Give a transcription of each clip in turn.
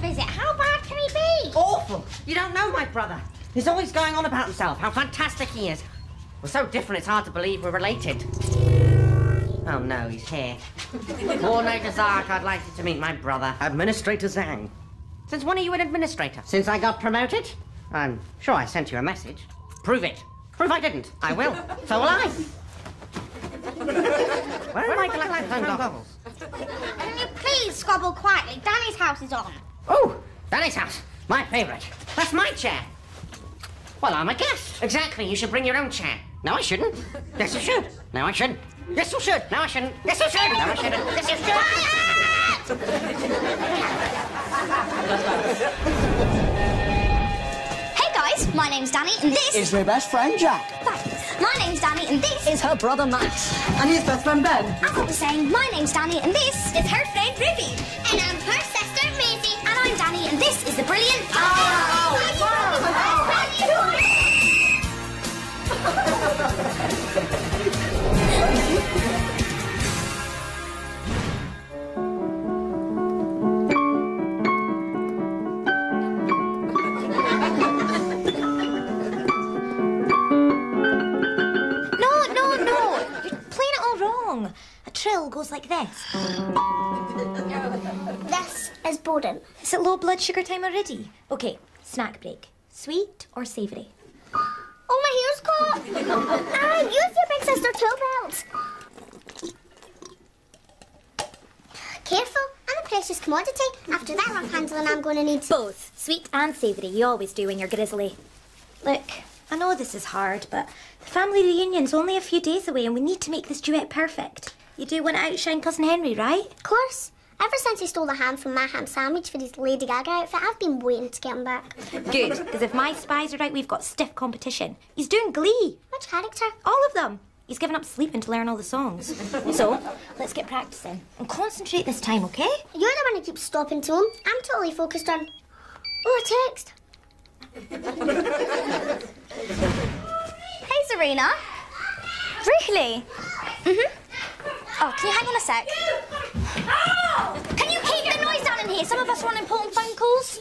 visit. How bad can he be? Awful. You don't know my brother. He's always going on about himself, how fantastic he is. We're so different, it's hard to believe we're related. Oh no, he's here. Coordinator Zark, I'd like you to meet my brother, Administrator Zhang. Since when are you an administrator? Since I got promoted? I'm sure I sent you a message. Prove it. Prove I didn't. I will. So will I. Where are my glasses goggles? Can you please squabble quietly? Dani's house is on. Oh, Dani's house. My favourite. That's my chair. Well, I'm a guest. Exactly. You should bring your own chair. No, I shouldn't. Yes, you should. No, I shouldn't. Yes, you should. No, I shouldn't. Yes, you should. No, I shouldn't. Yes, you should. Hey guys, my name's Dani, and this Is my best friend Jack. Thanks. My name's Dani, and this Is her brother Max. And his best friend Ben. I thought the saying, my name's Dani, and this is her friend Ruby. And I'm her sister, Maisie. And I'm Dani, and this is the brilliant. No, no, no. You're playing it all wrong. A trill goes like this. Is Bowden. Is it low blood sugar time already? Okay, snack break. Sweet or savoury? Oh, my hair's caught. ah, use your big sister tool belt. Careful, I'm a precious commodity. After that rough handling, I'm going to need... Both. Sweet and savoury. You always do when you're grizzly. Look, I know this is hard, but the family reunion's only a few days away and we need to make this duet perfect. You do want to outshine Cousin Henry, right? Of course. Ever since he stole the ham from my ham sandwich for his Lady Gaga outfit, I've been waiting to get him back. Good, because if my spies are right, we've got stiff competition. He's doing glee. Which character? All of them. He's given up sleeping to learn all the songs. so, let's get practicing. And concentrate this time, okay? You're the one who keeps stopping to him. I'm totally focused on... Oh, a text. Hey, Serena. Really? Mm-hmm. Oh, can you hang on a sec? Can you keep the noise down in here? Some of us are on important phone calls.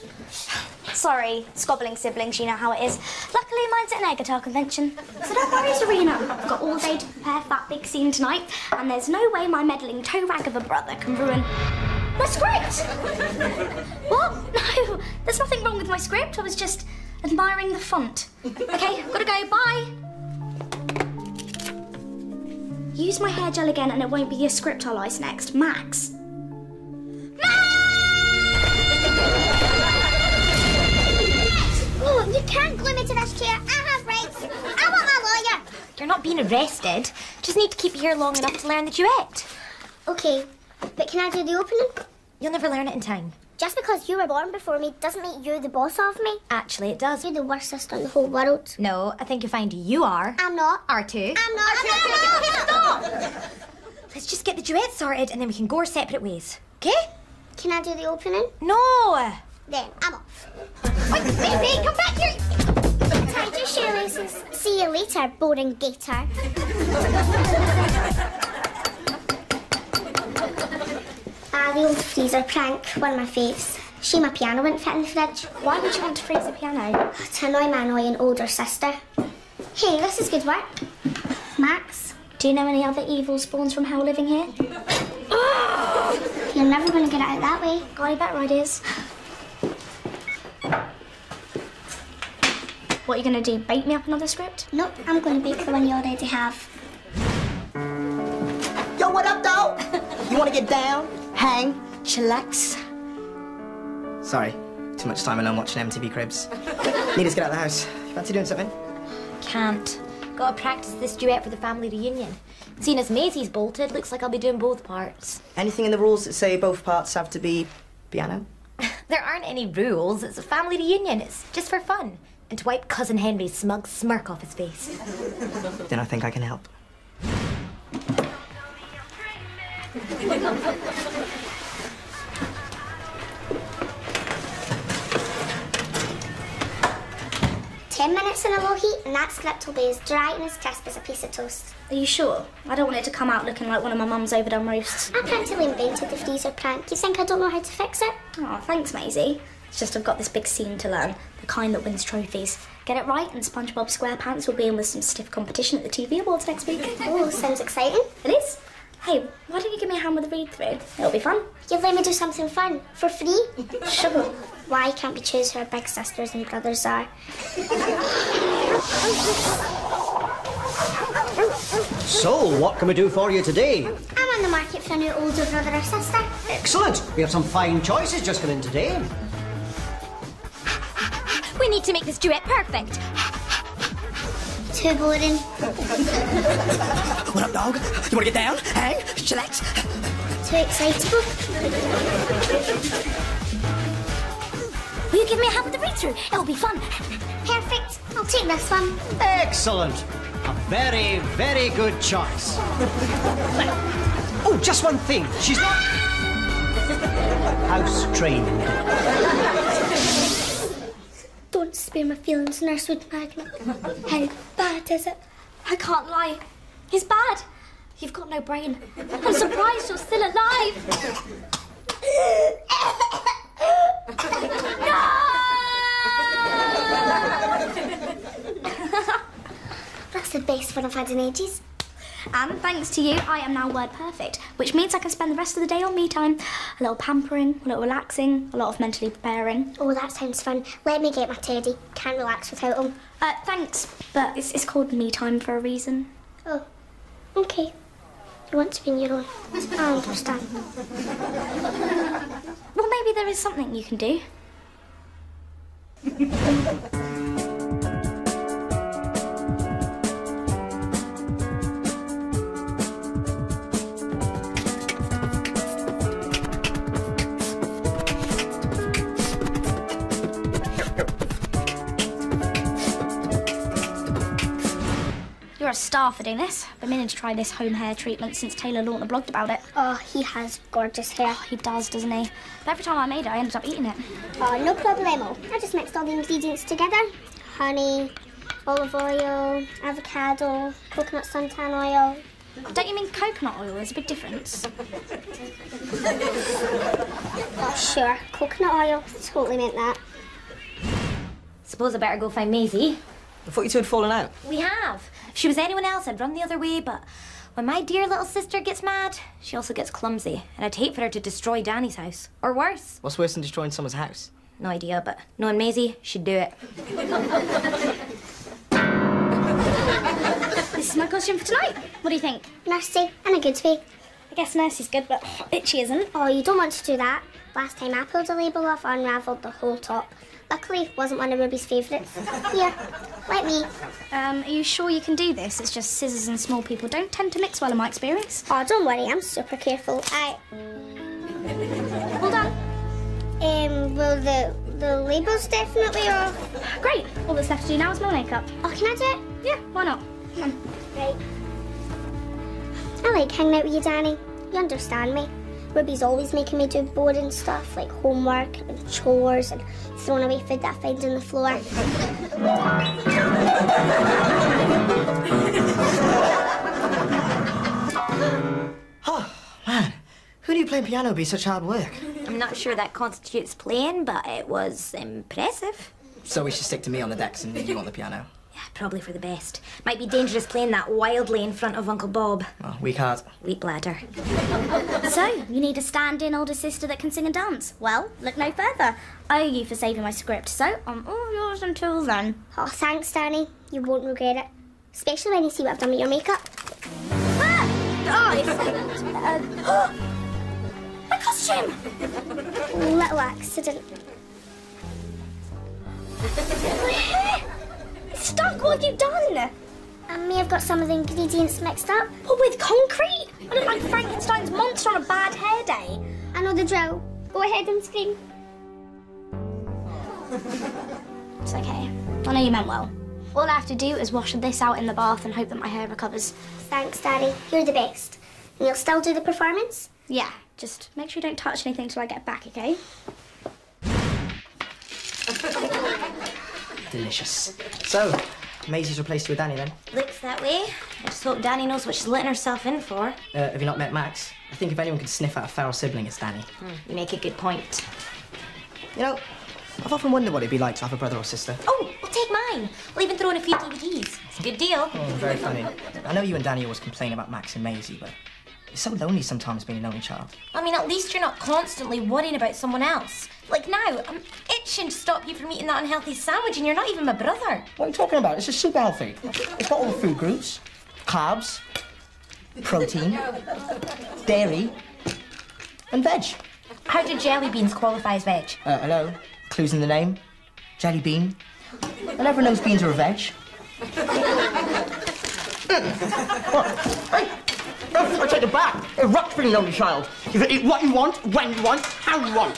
Sorry, squabbling siblings, you know how it is. Luckily, mine's at an air guitar convention. So don't worry, Serena. I've got all day to prepare for that big scene tonight, and there's no way my meddling toe rag of a brother can ruin my script. what? No, there's nothing wrong with my script. I was just admiring the font. Okay, gotta go. Bye. Use my hair gel again, and it won't be your script I'll ice next. Max. You're not being arrested. Just need to keep you here long enough to learn the duet. Okay, but can I do the opening? You'll never learn it in time. Just because you were born before me doesn't make you the boss of me. Actually, it does. You're the worst sister in the whole world. No, I think you'll find you are. I'm not. R2. I'm not. I'm not. I'm not. Stop! Let's just get the duet sorted and then we can go our separate ways. Okay? Can I do the opening? No! Then I'm off. Wait, baby, come back here! Your shoelaces. See you later, boring gator. Ah, the old freezer prank. One of my faves. She my piano wouldn't fit in the fridge. Why would you want to freeze a piano? To annoy my annoying older sister. Hey, this is good work. Max, Do you know any other evil spawns from hell living here? you're never going to get out that way. Got any better ideas? What are you gonna do? Bake me up another script? Nope, I'm going to bake the one you already have. Yo, what up, though? you want to get down, hang, chillax? Sorry, too much time alone watching MTV Cribs. Need us to get out of the house. You fancy doing something? Can't. Gotta practice this duet for the family reunion. Seeing as Maisie's bolted, looks like I'll be doing both parts. Anything in the rules that say both parts have to be piano? There aren't any rules. It's a family reunion. It's just for fun. And to wipe Cousin Henry's smug smirk off his face. Then I think I can help. 10 minutes in a low heat, and that script will be as dry and as crisp as a piece of toast. Are you sure? I don't want it to come out looking like one of my mum's overdone roasts. I practically invented the freezer prank. You think I don't know how to fix it? Oh, thanks, Maisie. It's just I've got this big scene to learn, the kind that wins trophies. Get it right, and SpongeBob SquarePants will be in with some stiff competition at the TV Awards next week. Oh, sounds exciting. It is. Hey, why don't you give me a hand with the read through? It'll be fun. You'll let me do something fun for free? Sure. Why can't we choose who our big sisters and brothers are? So, what can we do for you today? I'm on the market for a new older brother or sister. Excellent. We have some fine choices just come in today. We need to make this duet perfect. Too boring. What up, dog? You want to get down? Hang? Chillax? Too excitable. Will you give me a hand with the read through? It'll be fun. Perfect. I'll take this one. Excellent. A very, very good choice. Oh, just one thing. She's not house trained. Spare my feelings, Nursewood Magnet. How bad is it? I can't lie. He's bad. You've got no brain. I'm surprised you're still alive. no! That's the best one I've had in ages. And thanks to you, I am now word perfect, which means I can spend the rest of the day on me time. A little pampering, a little relaxing, a lot of mentally preparing. Oh, that sounds fun. Let me get my teddy. Can't relax without him. Uh, thanks, but it's, it's called me time for a reason. Oh, okay. You want to be on your own. I understand. Well, maybe there is something you can do. You're a star for doing this. I've been meaning to try this home hair treatment since Taylor Lautner blogged about it. Oh, he has gorgeous hair. Oh, he does, doesn't he? But every time I made it, I ended up eating it. Oh, no problemo. I just mixed all the ingredients together. Honey, olive oil, avocado, coconut suntan oil. Don't you mean coconut oil? There's a big difference. Oh, sure. Coconut oil. Totally meant that. Suppose I better go find Maisie. I thought you two had fallen out. We have. If she was anyone else, I'd run the other way, but when my dear little sister gets mad, she also gets clumsy, and I'd hate for her to destroy Dani's house. Or worse. What's worse than destroying someone's house? No idea, but knowing Maisie, she'd do it. This is my costume for tonight. What do you think? Nasty and a good way. I guess Nurse's good, but itchy isn't. Oh, you don't want to do that. Last time I pulled a label off, I unravelled the whole top. Luckily, it wasn't one of Ruby's favourites. Here, let me. Um, are you sure you can do this? It's just scissors and small people don't tend to mix well in my experience. Oh, don't worry, I'm super careful. I. Well done. Um, well, the the label's definitely off. Great. All that's left to do now is my makeup. Oh, can I do it? Yeah, why not? Come on. Right. I like hanging out with you, Dani. You understand me. Ruby's always making me do boring stuff like homework and chores and throwing away food that I find on the floor. Oh, man, who knew playing piano would be such hard work? I'm not sure that constitutes playing, but it was impressive. So we should stick to me on the decks and you on the piano. Yeah, probably for the best. Might be dangerous playing that wildly in front of Uncle Bob. Oh, weak heart. Weak bladder. So, you need a stand-in older sister that can sing and dance. Well, look no further. I owe you for saving my script, so I'm all yours until then. Oh, thanks, Dani. You won't regret it. Especially when you see what I've done with your makeup. Ah! Oh, it's... Uh, my costume! Little accident. Stuck. What have you done? And me, I've got some of the ingredients mixed up. What, with concrete? I look like Frankenstein's monster on a bad hair day. I know the drill. Go ahead and scream. It's okay. I know you meant well. All I have to do is wash this out in the bath and hope that my hair recovers. Thanks, Daddy. You're the best. And you'll still do the performance? Yeah, just make sure you don't touch anything till I get back, okay? Delicious. So, Maisie's replaced you with Dani then? Looks that way. I just hope Dani knows what she's letting herself in for. Uh, have you not met Max? I think if anyone could sniff out a feral sibling, it's Dani. You make a good point. You know, I've often wondered what it'd be like to have a brother or sister. Oh, we'll take mine. I'll even throw in a few DVDs. It's a good deal. Oh, very funny. I know you and Dani always complain about Max and Maisie, but it's so lonely sometimes being an only child. I mean, at least you're not constantly worrying about someone else. Like now, I'm itching to stop you from eating that unhealthy sandwich, and you're not even my brother. What are you talking about? It's just super healthy. It's got all the food groups, carbs, protein, dairy, and veg. How do jelly beans qualify as veg? Uh, hello? Clues in the name? Jelly bean? And everyone knows beans are a veg. what? Hey, no, I take it back. Erupt being an only child. You can eat what you want, when you want, how you want.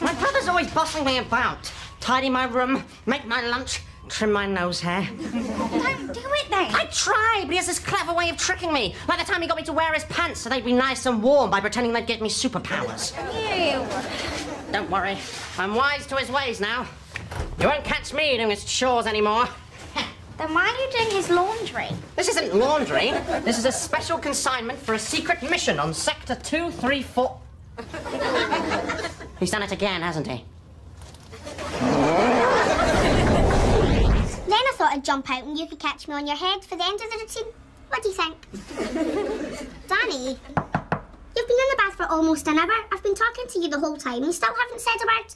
My brother's always bossing me about. Tidy my room, make my lunch, trim my nose hair. Don't do it then. I try, but he has this clever way of tricking me. Like the time he got me to wear his pants so they'd be nice and warm by pretending they'd give me superpowers. Ew. Don't worry, I'm wise to his ways now. You won't catch me doing his chores anymore. Then why are you doing his laundry? This isn't laundry. This is a special consignment for a secret mission on Sector 234. He's done it again, hasn't he? Then I thought I'd jump out and you could catch me on your head for the end of the routine. What do you think? Dani, you've been in the bath for almost an hour. I've been talking to you the whole time you still haven't said a word.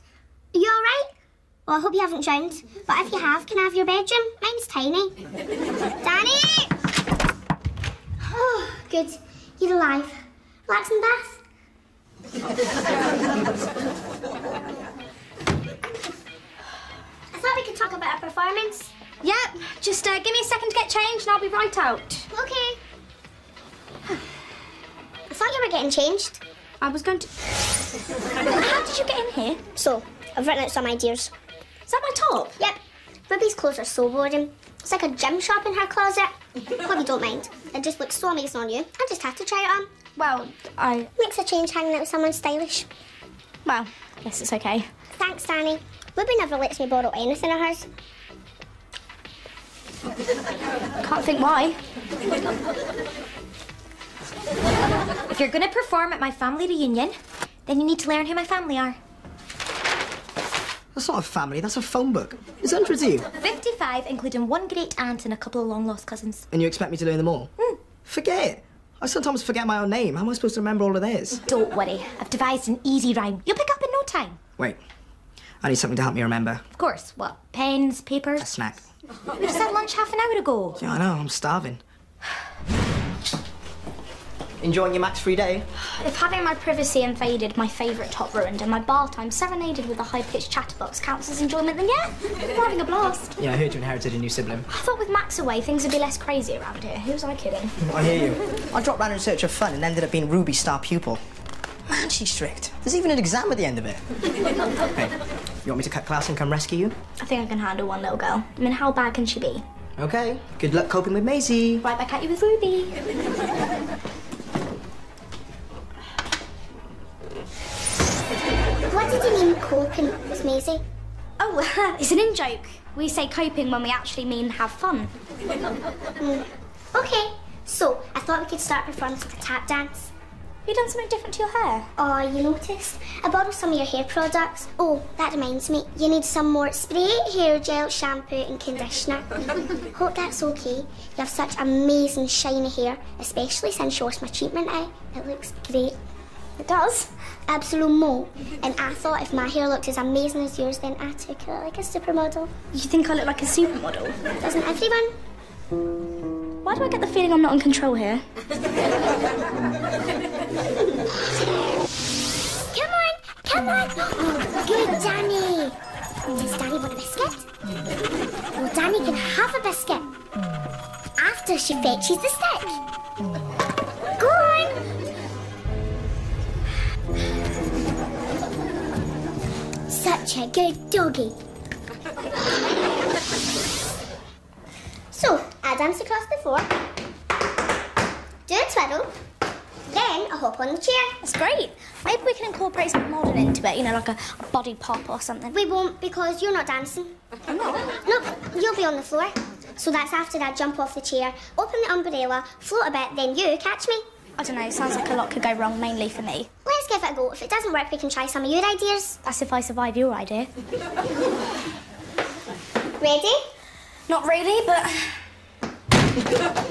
Are you alright? Well, I hope you haven't drowned. But if you have, can I have your bedroom? Mine's tiny. Dani! Oh, good. You're alive. Relaxing bath. I thought we could talk about our performance. Yep, just uh, give me a second to get changed and I'll be right out. Okay. I thought you were getting changed. I was going to. How did you get in here? So, I've written out some ideas. Is that my top? Yep. Ruby's clothes are so boring. It's like a gym shop in her closet. Hope you don't mind. It just looks so amazing on you. I just have to try it on. Well, I. Makes a change hanging out with someone stylish. Well, I guess it's okay. Thanks, Dani. Ruby never lets me borrow anything of hers. Can't think why. If you're going to perform at my family reunion, then you need to learn who my family are. That's not a family, that's a phone book. There's hundreds of you. 55, including one great aunt and a couple of long lost cousins. And you expect me to learn them all? Hmm. Forget it. I sometimes forget my own name. How am I supposed to remember all of theirs? Don't worry, I've devised an easy rhyme. You'll pick up in no time. Wait. I need something to help me remember. Of course, what? Pens, papers? A snack. We just had lunch half an hour ago. Yeah, I know, I'm starving. Enjoying your max free day? If having my privacy invaded, my favourite top ruined, and my bar time serenaded with a high pitched chatterbox counts as enjoyment, then yeah, I'm having a blast. Yeah, I heard you inherited a new sibling. I thought with Max away, things would be less crazy around here. Who was I kidding? I hear you. I dropped round in search of fun and ended up being Ruby's star pupil. Man, she's strict. There's even an exam at the end of it. hey, you want me to cut class and come rescue you? I think I can handle one little girl. I mean, how bad can she be? Okay. Good luck coping with Maisie. Right back at you with Ruby. did you mean coping with Maisie? Oh, it's an in joke. We say coping when we actually mean have fun. Hmm. Okay, so I thought we could start performance with a tap dance. Have you done something different to your hair? Oh, you noticed? I borrowed some of your hair products. Oh, that reminds me, you need some more spray, hair gel, shampoo, and conditioner. Hope that's okay. You have such amazing shiny hair, especially since you washed my treatment eye. It looks great. It does. Absolument. And I thought if my hair looked as amazing as yours, then I took it like a supermodel. You think I look like a supermodel? Doesn't everyone? Why do I get the feeling I'm not in control here? Come on, come on. Oh, good, Dani. Does Daddy want a biscuit? Well, Dani can have a biscuit after she fetches the stick. Such a doggy. So, I dance across the floor. Do a twiddle. Then I hop on the chair. That's great. Maybe we can incorporate some modern into it, you know, like a, a body pop or something. We won't because you're not dancing. I'm not? No, you'll be on the floor. So that's after I jump off the chair, open the umbrella, float a bit, then you catch me. I don't know, sounds like a lot could go wrong, mainly for me. Give it a go. If it doesn't work, we can try some of your ideas. That's if I survive your idea. Ready? Not really, but.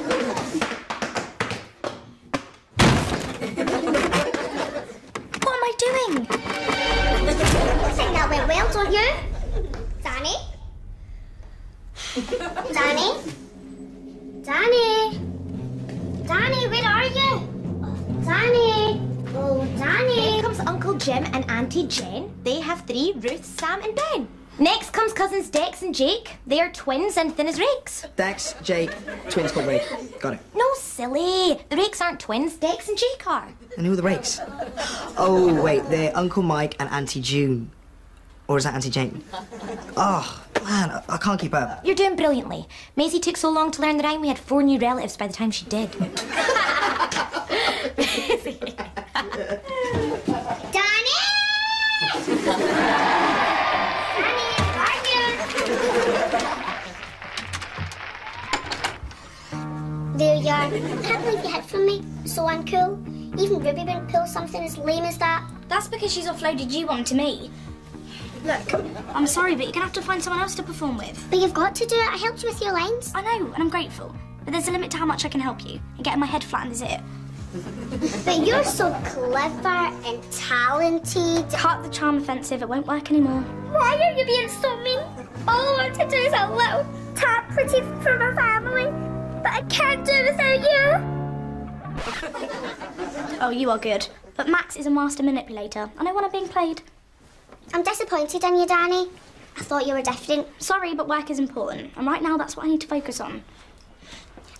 And Jake. They are twins and thin as rakes. Dex, Jake, twins called Ray. Got it. No, silly. The rakes aren't twins. Dex and Jake are. And who are the rakes? Oh, wait, they're Uncle Mike and Auntie June. Or is that Auntie Jane? Oh, man, I, I can't keep up. You're doing brilliantly. Maisie took so long to learn the rhyme, we had four new relatives by the time she did. something as lame as that. That's because she's offloaded you onto me. Look, I'm sorry, but you're gonna have to find someone else to perform with. But you've got to do it. I helped you with your lines. I know, and I'm grateful. But there's a limit to how much I can help you. And getting my head flattened is it. But you're so clever and talented. Cut the charm offensive, it won't work anymore. Why are you being so mean? All I want to do is a little tap pretty for my family. But I can't do it without you. Oh, you are good. But Max is a master manipulator, and I want it being played. I'm disappointed in you, Dani. I thought you were different. Sorry, but work is important, and right now that's what I need to focus on.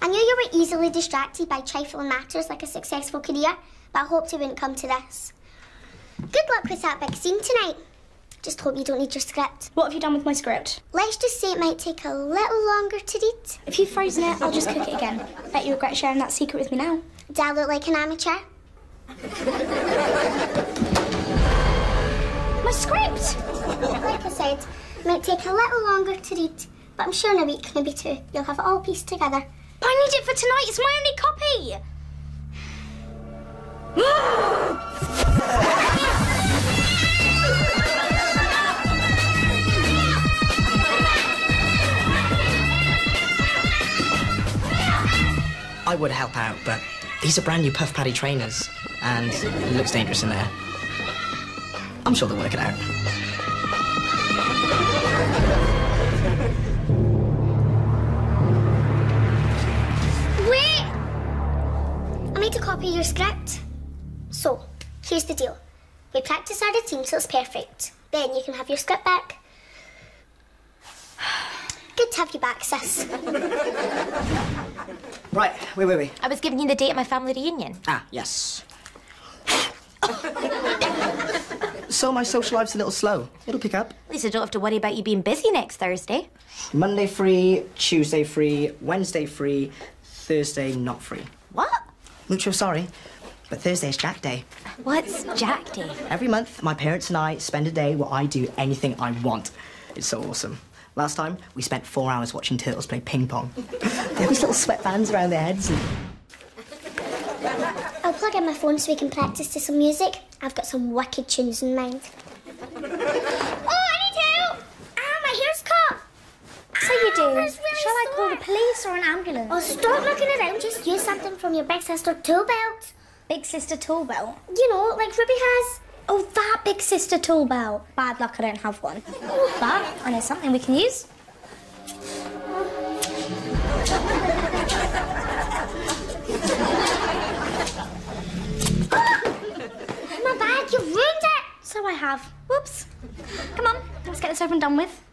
I knew you were easily distracted by trifling matters like a successful career, but I hoped it wouldn't come to this. Good luck with that big scene tonight. Just hope you don't need your script. What have you done with my script? Let's just say it might take a little longer to read. If you've frozen it, I'll just cook it again. Bet you regret sharing that secret with me now. Do I look like an amateur? My script! Like I said, might take a little longer to read, but I'm sure in a week, maybe two, you'll have it all pieced together. But I need it for tonight. It's my only copy. I would help out, but these are brand new Puff Paddy trainers, and it looks dangerous in there. I'm sure they'll work it out. Wait! I made a copy of your script. So, here's the deal. We practice our routine so it's perfect. Then you can have your script back. Good to have you back, sis. Right, wait, wait, wait. I was giving you the date of my family reunion. Ah, yes. So my social life's a little slow. It'll pick up. At least I don't have to worry about you being busy next Thursday. Monday free, Tuesday free, Wednesday free, Thursday not free. What? Mucho sorry, but Thursday's Jack Day. What's Jack Day? Every month, my parents and I spend a day where I do anything I want. It's so awesome. Last time, we spent four hours watching turtles play ping pong. they have these little sweatbands around their heads. And... I'll plug in my phone so we can practice to some music. I've got some wicked tunes in mind. oh, I need help! Ah, my hair's cut! So you do. Really Shall I call the police or an ambulance? Oh, stop looking around. Just use something from your big sister tool belt. Big sister tool belt. You know, like Ruby has. Oh, that big sister tool belt. Bad luck, I don't have one. But I know something we can use. My bag, you ruined it! So I have. Whoops. Come on, this over and done with.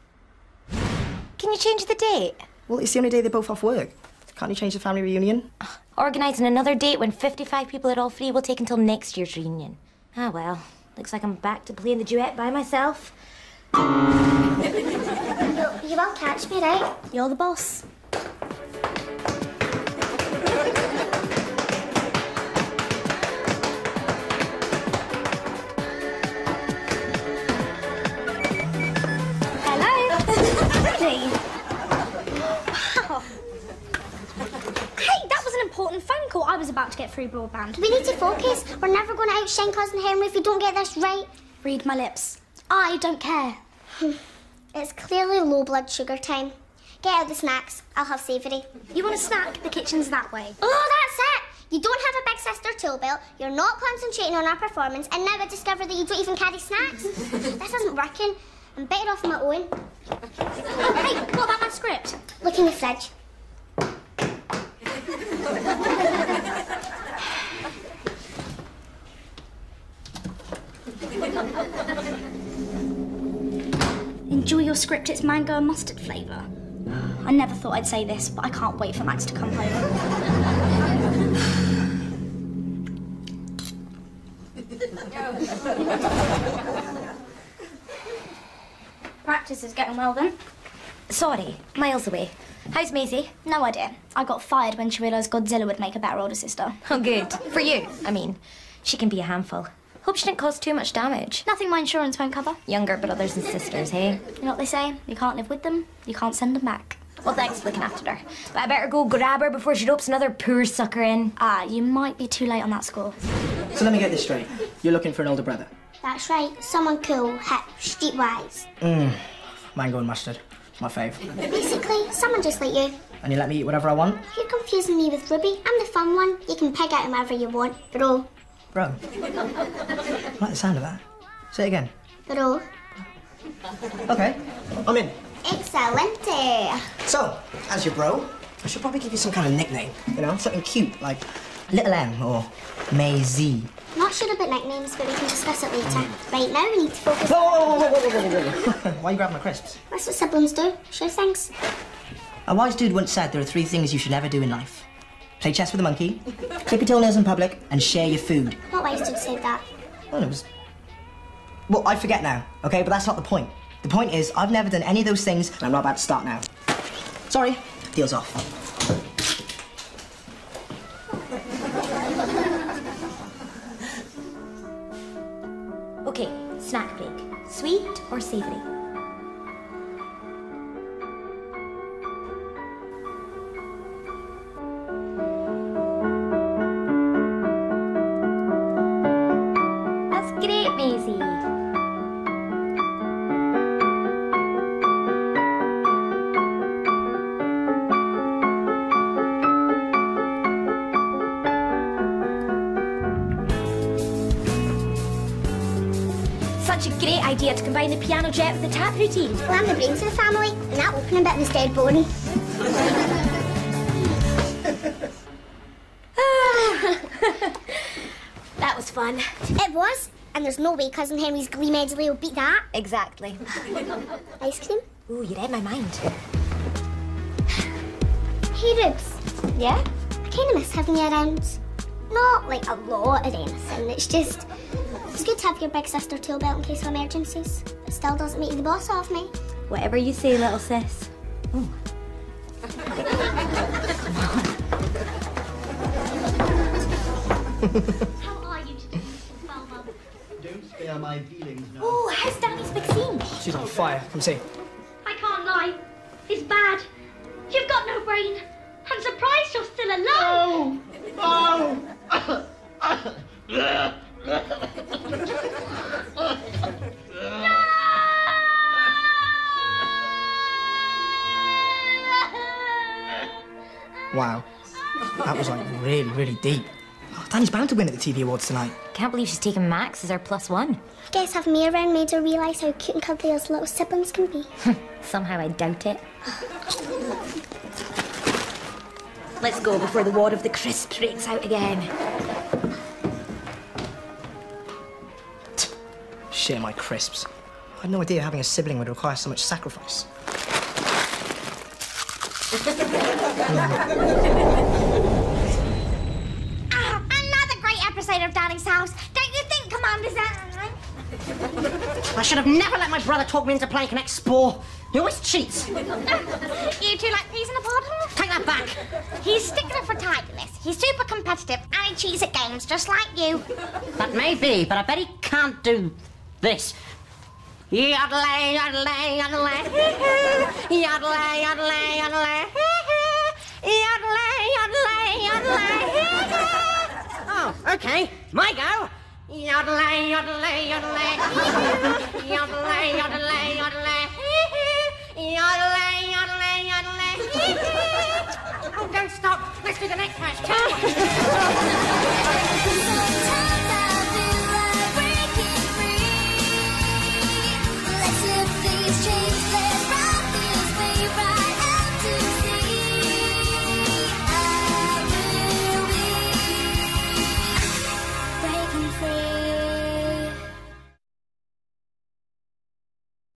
Can you change the date? Well, it's the only day they're both off work. Can't you change the family reunion? Organising another date when 55 people are all free will take until next year's reunion. Ah, well. Looks like I'm back to playing the duet by myself. You, you will catch me, right? You're the boss. Phone call, I was about to get free broadband. We need to focus. We're never going to outshine Cousin Henry if we don't get this right. Read my lips. I don't care. Hmm. It's clearly low blood sugar time. Get out the snacks. I'll have savoury. You want a snack? The kitchen's that way. Oh, that's it! You don't have a big sister tool belt, you're not concentrating on our performance, and now I discover that you don't even carry snacks. this isn't working. I'm better off on my own. Oh, hey, what about my script? Look in the fridge. Enjoy your script, it's mango and mustard flavour. I never thought I'd say this, but I can't wait for Max to come home. Practice is getting well then. Sorry, miles away. How's Maisie? No idea. I got fired when she realised Godzilla would make a better older sister. Oh, good. For you. I mean, she can be a handful. Hope she didn't cause too much damage. Nothing my insurance won't cover. Younger brothers and sisters, hey? You know what they say? You can't live with them, you can't send them back. Well, thanks for looking after her. But I better go grab her before she ropes another poor sucker in. Ah, you might be too late on that score. So let me get this straight. You're looking for an older brother. That's right. Someone cool, hip, streetwise. Mango and mustard. My fave. Basically, someone just like you. And you let me eat whatever I want? You're confusing me with Ruby. I'm the fun one. You can pick out whomever you want. Bro. Bro. I like the sound of that. Say it again. Bro. Okay. I'm in. Excelente. So, as your bro, I should probably give you some kind of nickname. You know, something cute like Little M or Maisie. Not sure about nicknames, but we can discuss it later. Right now, we need to focus. Whoa, whoa, whoa, whoa, whoa, whoa, whoa. Why are you grabbing my crisps? That's what siblings do. Share thanks. A wise dude once said there are three things you should never do in life. Play chess with a monkey, clip your toenails in public, and share your food. What wise dude said that? Well, it was... Well, I forget now, okay? But that's not the point. The point is, I've never done any of those things, and I'm not about to start now. Sorry, deal's off. safely. Idea to combine the piano jet with the tap routine. Well, I'm the brains of the family, and that opening bit was dead boring. That was fun. It was, and there's no way Cousin Henry's Glee medley will beat that. Exactly. Ice cream? Ooh, you read my mind. Hey, Rubes. Yeah? I kind of miss having you around. Not like a lot or anything. It's just it's good to have your big sister tool belt in case of emergencies. It still doesn't make you the boss of me. Whatever you say, little sis. Oh. How are you today, Mama? Don't spare my feelings now. Oh, how's Dani's big scene? She's on fire. Come see. I can't lie. It's bad. You've got no brain. I'm surprised you're still alive. Wow. That was like really, really deep. Oh, Dani's bound to win at the TV Awards tonight. Can't believe she's taken Max as her plus one. I guess having me around made her realise how cute and cuddly us little siblings can be. Somehow I doubt it. Let's go before the war of the crisp breaks out again. Share my crisps. I had no idea having a sibling would require so much sacrifice. Ah, another great episode of Dani's House. Don't you think, Commander Zang? I should have never let my brother talk me into playing Connect Spore. He always cheats. You two like peas in a pod? Take that back. He's stickler for tidiness. He's super competitive and he cheats at games just like you. That may be, but I bet he can't do this. Yodelay, yodelay, yodelay, yodelay, yodelay, yodelay, yodelay, yodelay, yodelay. Oh, okay, my go. Yodelay, yodelay, yodelay, yodelay, yodelay, yodelay, yodelay, yodelay, yodelay. Oh, don't stop. Let's do the next verse too.